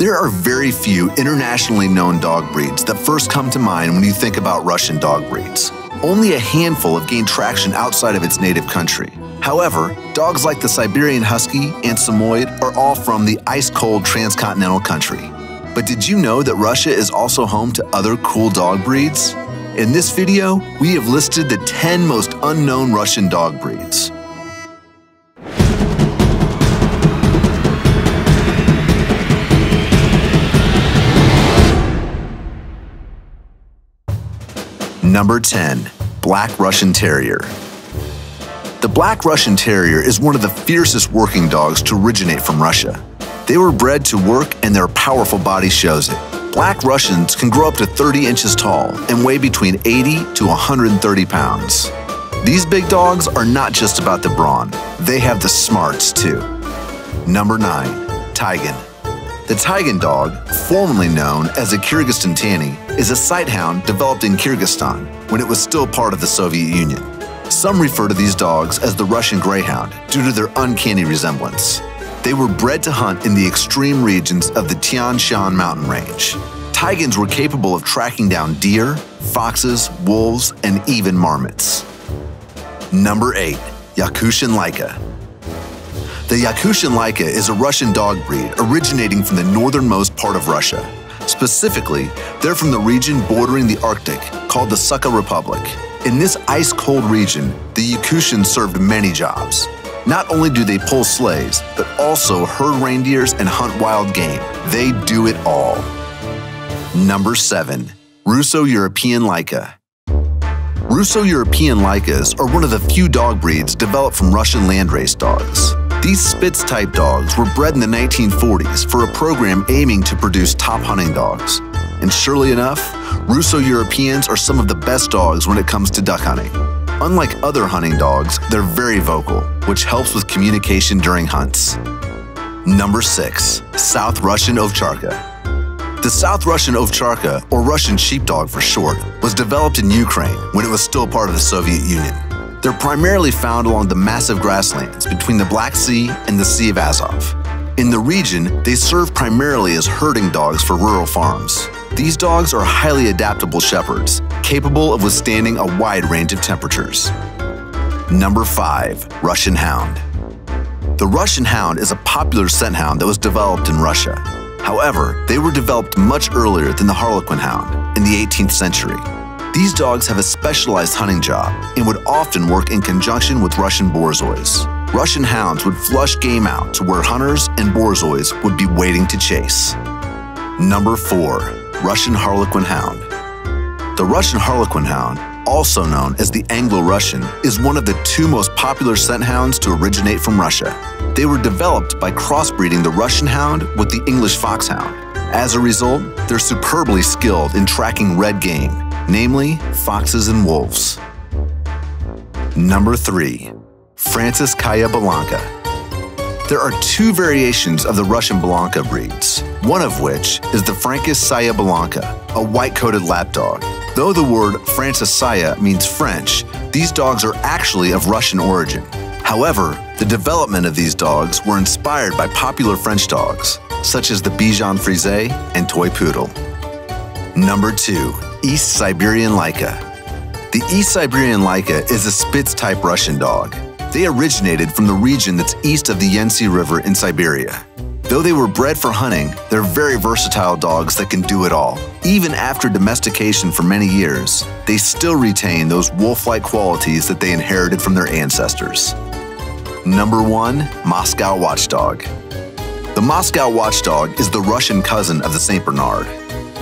There are very few internationally known dog breeds that first come to mind when you think about Russian dog breeds. Only a handful have gained traction outside of its native country. However, dogs like the Siberian Husky and Samoyed are all from the ice-cold transcontinental country. But did you know that Russia is also home to other cool dog breeds? In this video, we have listed the 10 most unknown Russian dog breeds. Number 10. Black Russian Terrier The Black Russian Terrier is one of the fiercest working dogs to originate from Russia. They were bred to work and their powerful body shows it. Black Russians can grow up to 30 inches tall and weigh between 80 to 130 pounds. These big dogs are not just about the brawn, they have the smarts too. Number 9. Taigun The Taigun dog, formerly known as a Kyrgyzstan Tanny, is a sighthound developed in Kyrgyzstan when it was still part of the Soviet Union. Some refer to these dogs as the Russian Greyhound due to their uncanny resemblance. They were bred to hunt in the extreme regions of the Tian Shan mountain range. Taiguns were capable of tracking down deer, foxes, wolves, and even marmots. Number 8. Yakutian Laika The Yakutian Laika is a Russian dog breed originating from the northernmost part of Russia. Specifically, they're from the region bordering the Arctic called the Sakha Republic. In this ice-cold region, the Yakutians served many jobs. Not only do they pull sleighs, but also herd reindeers and hunt wild game. They do it all. Number 7. Russo-European Laika Russo-European Laikas are one of the few dog breeds developed from Russian landrace dogs. These Spitz-type dogs were bred in the 1940s for a program aiming to produce top hunting dogs. And surely enough, Russo-Europeans are some of the best dogs when it comes to duck hunting. Unlike other hunting dogs, they're very vocal, which helps with communication during hunts. Number 6. South Russian Ovcharka The South Russian Ovcharka, or Russian sheepdog for short, was developed in Ukraine when it was still part of the Soviet Union. They're primarily found along the massive grasslands between the Black Sea and the Sea of Azov. In the region, they serve primarily as herding dogs for rural farms. These dogs are highly adaptable shepherds, capable of withstanding a wide range of temperatures. Number 5. Russian Hound The Russian Hound is a popular scent hound that was developed in Russia. However, they were developed much earlier than the Harlequin Hound in the 18th century. These dogs have a specialized hunting job and would often work in conjunction with Russian borzois. Russian hounds would flush game out to where hunters and borzois would be waiting to chase. Number 4. Russian Harlequin Hound. The Russian Harlequin Hound, also known as the Anglo-Russian, is one of the two most popular scent hounds to originate from Russia. They were developed by crossbreeding the Russian Hound with the English Foxhound. As a result, they're superbly skilled in tracking red game, namely foxes and wolves. Number 3. Francuskaya Bolonka there are two variations of the Russian Bolonka breeds, one of which is the Francuskaya Bolonka, a white-coated lapdog. Though the word Francuskaya means French, these dogs are actually of Russian origin. However, the development of these dogs were inspired by popular French dogs, such as the Bichon Frise and Toy Poodle. Number 2. East Siberian Laika The East Siberian Laika is a Spitz-type Russian dog. They originated from the region that's east of the Yenisei River in Siberia. Though they were bred for hunting, they're very versatile dogs that can do it all. Even after domestication for many years, they still retain those wolf-like qualities that they inherited from their ancestors. Number 1. Moscow Watchdog The Moscow Watchdog is the Russian cousin of the St. Bernard.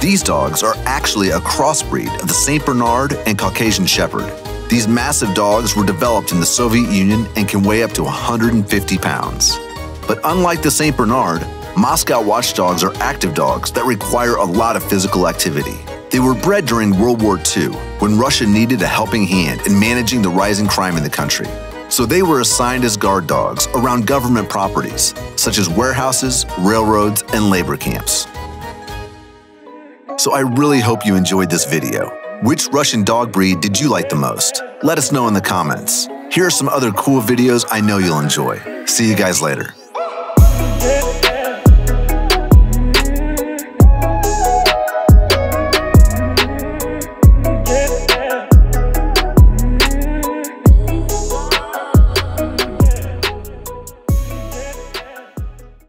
These dogs are actually a crossbreed of the St. Bernard and Caucasian Shepherd. These massive dogs were developed in the Soviet Union and can weigh up to 150 pounds. But unlike the St. Bernard, Moscow watchdogs are active dogs that require a lot of physical activity. They were bred during World War II, when Russia needed a helping hand in managing the rising crime in the country. So they were assigned as guard dogs around government properties, such as warehouses, railroads, and labor camps. So I really hope you enjoyed this video. Which Russian dog breed did you like the most? Let us know in the comments. Here are some other cool videos I know you'll enjoy. See you guys later.